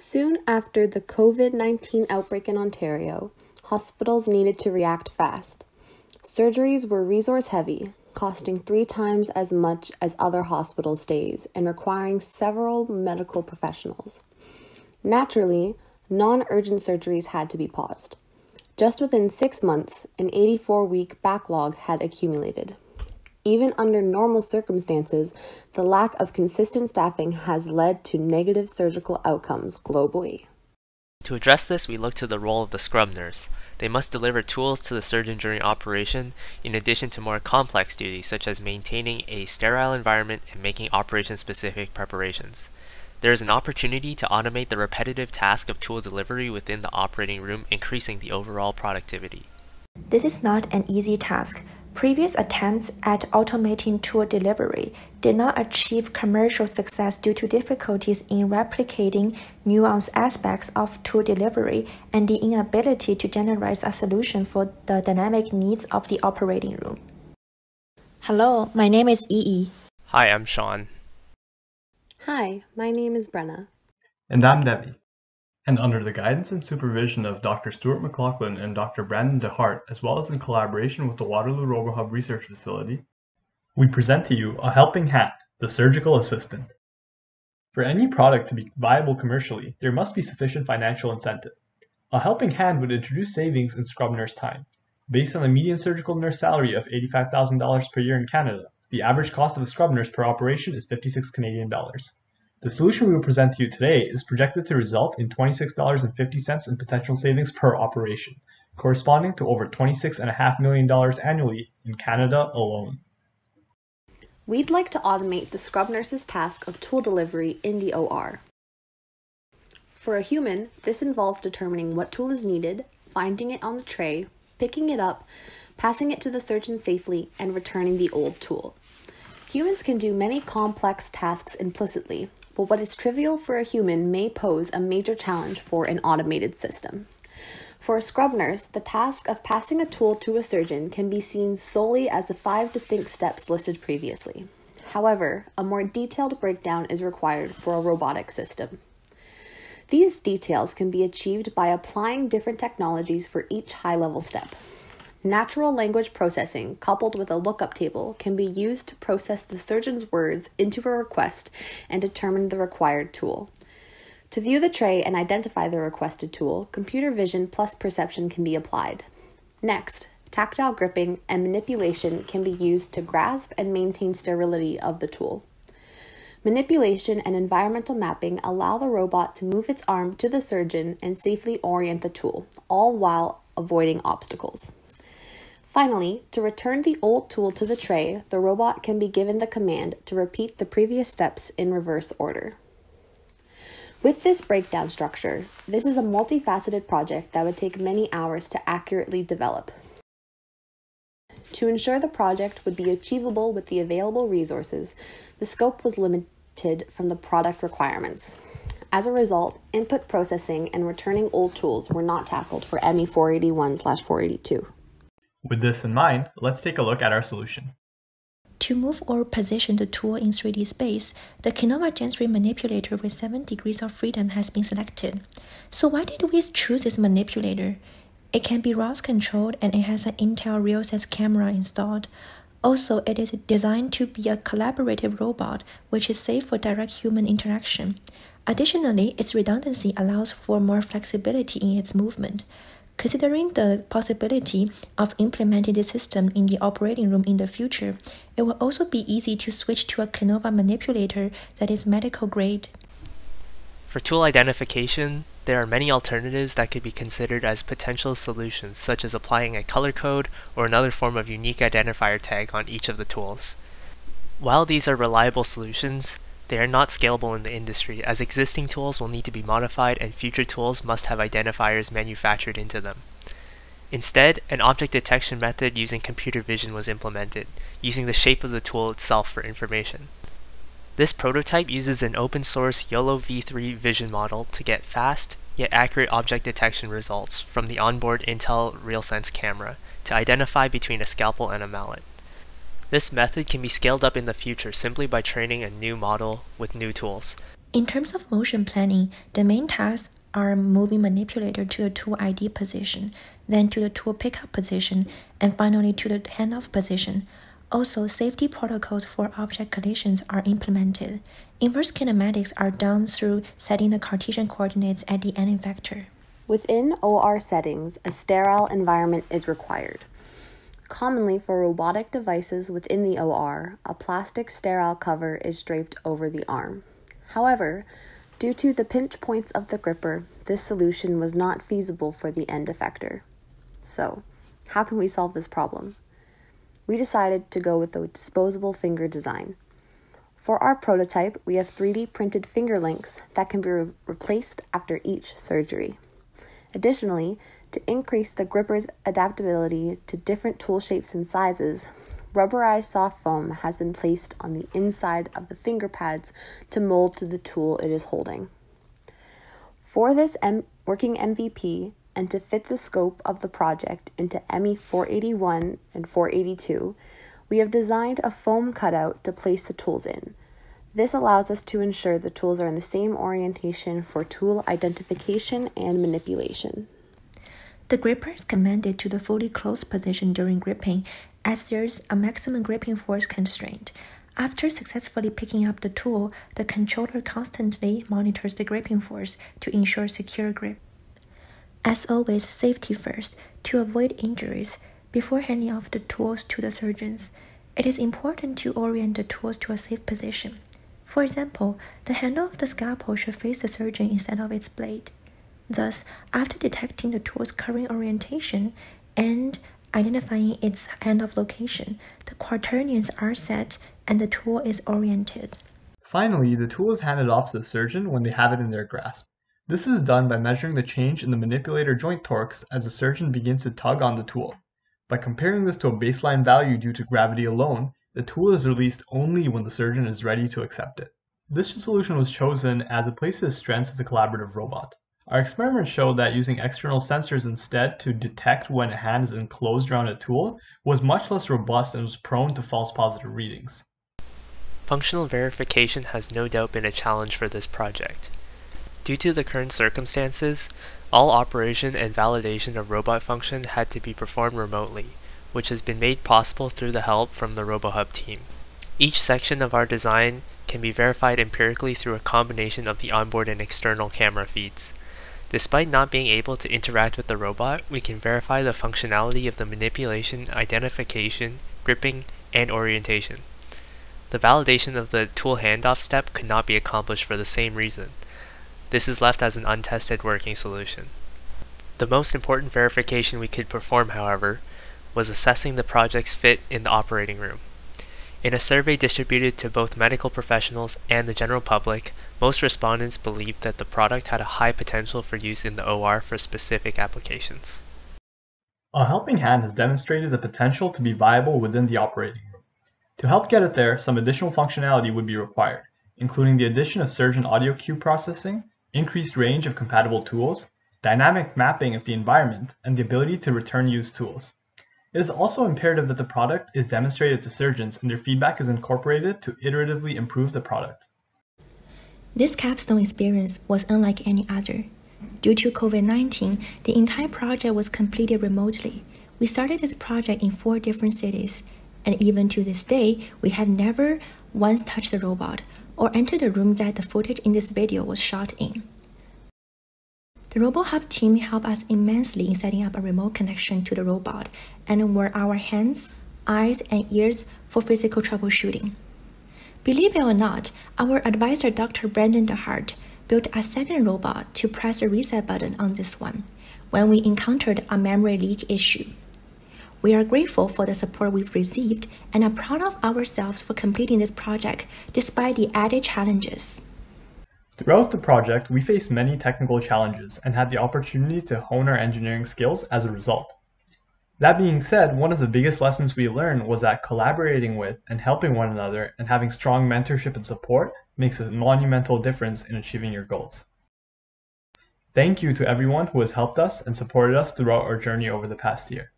Soon after the COVID 19 outbreak in Ontario, hospitals needed to react fast. Surgeries were resource heavy, costing three times as much as other hospital stays and requiring several medical professionals. Naturally, non urgent surgeries had to be paused. Just within six months, an 84 week backlog had accumulated. Even under normal circumstances, the lack of consistent staffing has led to negative surgical outcomes globally. To address this, we look to the role of the scrub nurse. They must deliver tools to the surgeon during operation, in addition to more complex duties such as maintaining a sterile environment and making operation specific preparations. There is an opportunity to automate the repetitive task of tool delivery within the operating room, increasing the overall productivity. This is not an easy task. Previous attempts at automating tool delivery did not achieve commercial success due to difficulties in replicating nuanced aspects of tool delivery and the inability to generate a solution for the dynamic needs of the operating room. Hello, my name is Yi. Hi, I'm Shawn. Hi, my name is Brenna. And I'm Debbie and under the guidance and supervision of Dr. Stuart McLaughlin and Dr. Brandon DeHart, as well as in collaboration with the Waterloo RoboHub Research Facility, we present to you a helping hand, the surgical assistant. For any product to be viable commercially, there must be sufficient financial incentive. A helping hand would introduce savings in scrub nurse time. Based on the median surgical nurse salary of $85,000 per year in Canada, the average cost of a scrub nurse per operation is 56 Canadian dollars. The solution we will present to you today is projected to result in $26.50 in potential savings per operation, corresponding to over $26.5 million annually in Canada alone. We'd like to automate the scrub nurse's task of tool delivery in the OR. For a human, this involves determining what tool is needed, finding it on the tray, picking it up, passing it to the surgeon safely, and returning the old tool. Humans can do many complex tasks implicitly, but what is trivial for a human may pose a major challenge for an automated system. For a scrub nurse, the task of passing a tool to a surgeon can be seen solely as the five distinct steps listed previously. However, a more detailed breakdown is required for a robotic system. These details can be achieved by applying different technologies for each high level step. Natural language processing, coupled with a lookup table, can be used to process the surgeon's words into a request and determine the required tool. To view the tray and identify the requested tool, computer vision plus perception can be applied. Next, tactile gripping and manipulation can be used to grasp and maintain sterility of the tool. Manipulation and environmental mapping allow the robot to move its arm to the surgeon and safely orient the tool, all while avoiding obstacles. Finally, to return the old tool to the tray, the robot can be given the command to repeat the previous steps in reverse order. With this breakdown structure, this is a multifaceted project that would take many hours to accurately develop. To ensure the project would be achievable with the available resources, the scope was limited from the product requirements. As a result, input processing and returning old tools were not tackled for ME 481 482. With this in mind, let's take a look at our solution. To move or position the tool in 3D space, the Kinova Gen 3 manipulator with 7 degrees of freedom has been selected. So why did we choose this manipulator? It can be ROS controlled and it has an Intel RealSense camera installed. Also, it is designed to be a collaborative robot, which is safe for direct human interaction. Additionally, its redundancy allows for more flexibility in its movement. Considering the possibility of implementing this system in the operating room in the future, it will also be easy to switch to a Kinova manipulator that is medical grade. For tool identification, there are many alternatives that could be considered as potential solutions, such as applying a color code or another form of unique identifier tag on each of the tools. While these are reliable solutions, they are not scalable in the industry, as existing tools will need to be modified and future tools must have identifiers manufactured into them. Instead, an object detection method using computer vision was implemented, using the shape of the tool itself for information. This prototype uses an open source YOLO v3 vision model to get fast, yet accurate object detection results from the onboard Intel RealSense camera to identify between a scalpel and a mallet. This method can be scaled up in the future simply by training a new model with new tools. In terms of motion planning, the main tasks are moving manipulator to the tool ID position, then to the tool pickup position, and finally to the handoff position. Also, safety protocols for object collisions are implemented. Inverse kinematics are done through setting the Cartesian coordinates at the end effector. Within OR settings, a sterile environment is required. Commonly for robotic devices within the OR, a plastic sterile cover is draped over the arm. However, due to the pinch points of the gripper, this solution was not feasible for the end effector. So, how can we solve this problem? We decided to go with the disposable finger design. For our prototype, we have 3D printed finger links that can be re- replaced after each surgery. Additionally, to increase the gripper's adaptability to different tool shapes and sizes, rubberized soft foam has been placed on the inside of the finger pads to mold to the tool it is holding. For this M- working MVP and to fit the scope of the project into ME 481 and 482, we have designed a foam cutout to place the tools in. This allows us to ensure the tools are in the same orientation for tool identification and manipulation. The gripper is commanded to the fully closed position during gripping as there's a maximum gripping force constraint. After successfully picking up the tool, the controller constantly monitors the gripping force to ensure secure grip. As always, safety first to avoid injuries before handing off the tools to the surgeons. It is important to orient the tools to a safe position. For example, the handle of the scalpel should face the surgeon instead of its blade. Thus, after detecting the tool's current orientation and identifying its end of location, the quaternions are set and the tool is oriented. Finally, the tool is handed off to the surgeon when they have it in their grasp. This is done by measuring the change in the manipulator joint torques as the surgeon begins to tug on the tool. By comparing this to a baseline value due to gravity alone, the tool is released only when the surgeon is ready to accept it. This solution was chosen as it places the strengths of the collaborative robot. Our experiments showed that using external sensors instead to detect when a hand is enclosed around a tool was much less robust and was prone to false positive readings. Functional verification has no doubt been a challenge for this project. Due to the current circumstances, all operation and validation of robot function had to be performed remotely, which has been made possible through the help from the RoboHub team. Each section of our design can be verified empirically through a combination of the onboard and external camera feeds. Despite not being able to interact with the robot, we can verify the functionality of the manipulation, identification, gripping, and orientation. The validation of the tool handoff step could not be accomplished for the same reason. This is left as an untested working solution. The most important verification we could perform, however, was assessing the project's fit in the operating room. In a survey distributed to both medical professionals and the general public, most respondents believed that the product had a high potential for use in the OR for specific applications. A helping hand has demonstrated the potential to be viable within the operating room. To help get it there, some additional functionality would be required, including the addition of surgeon audio cue processing, increased range of compatible tools, dynamic mapping of the environment, and the ability to return used tools. It is also imperative that the product is demonstrated to surgeons and their feedback is incorporated to iteratively improve the product. This capstone experience was unlike any other. Due to COVID 19, the entire project was completed remotely. We started this project in four different cities, and even to this day, we have never once touched the robot or entered the room that the footage in this video was shot in. The RoboHub team helped us immensely in setting up a remote connection to the robot and were our hands, eyes, and ears for physical troubleshooting. Believe it or not, our advisor Dr. Brandon DeHart built a second robot to press the reset button on this one when we encountered a memory leak issue. We are grateful for the support we've received and are proud of ourselves for completing this project despite the added challenges. Throughout the project, we faced many technical challenges and had the opportunity to hone our engineering skills as a result. That being said, one of the biggest lessons we learned was that collaborating with and helping one another and having strong mentorship and support makes a monumental difference in achieving your goals. Thank you to everyone who has helped us and supported us throughout our journey over the past year.